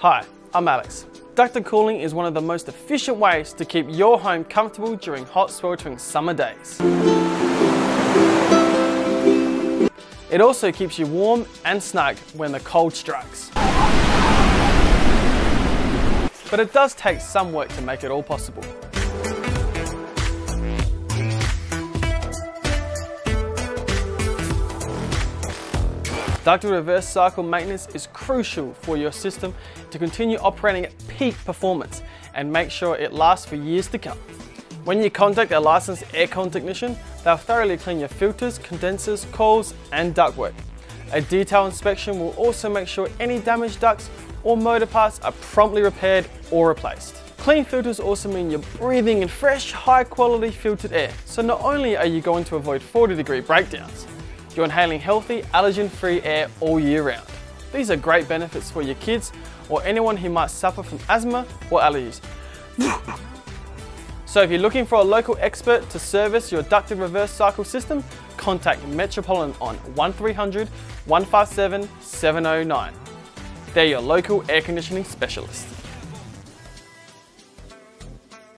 Hi, I'm Alex. Ducted cooling is one of the most efficient ways to keep your home comfortable during hot sweltering summer days. It also keeps you warm and snug when the cold strikes. But it does take some work to make it all possible. Ducted reverse cycle maintenance is crucial for your system to continue operating at peak performance and make sure it lasts for years to come. When you contact a licensed aircon technician, they'll thoroughly clean your filters, condensers, coils and ductwork. A detailed inspection will also make sure any damaged ducts or motor parts are promptly repaired or replaced. Clean filters also mean you're breathing in fresh, high quality filtered air, so not only are you going to avoid 40 degree breakdowns, you're inhaling healthy, allergen-free air all year round. These are great benefits for your kids or anyone who might suffer from asthma or allergies. so if you're looking for a local expert to service your ducted reverse cycle system, contact Metropolitan on 1300 157 709. They're your local air conditioning specialist.